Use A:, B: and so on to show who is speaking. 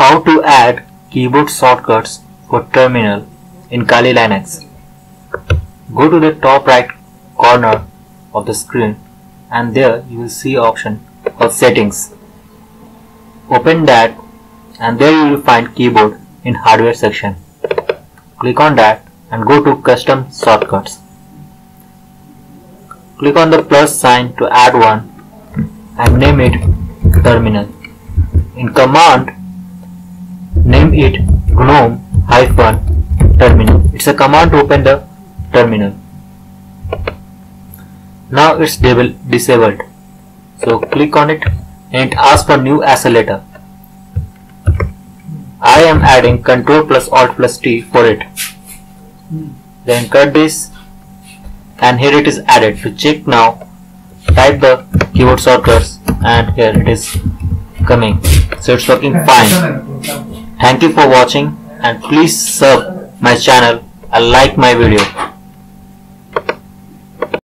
A: How to add keyboard shortcuts for terminal in Kali Linux. Go to the top right corner of the screen and there you will see option called settings. Open that and there you will find keyboard in hardware section. Click on that and go to custom shortcuts. Click on the plus sign to add one and name it terminal. In command name it gnome hyphen terminal. It's a command to open the terminal. Now it's disabled. So click on it and it asks for new accelerator. I am adding control plus alt plus T for it. Then cut this and here it is added. To check now, type the keyboard shortcuts and here it is coming. So it's working fine. Thank you for watching and please sub my channel and like my video.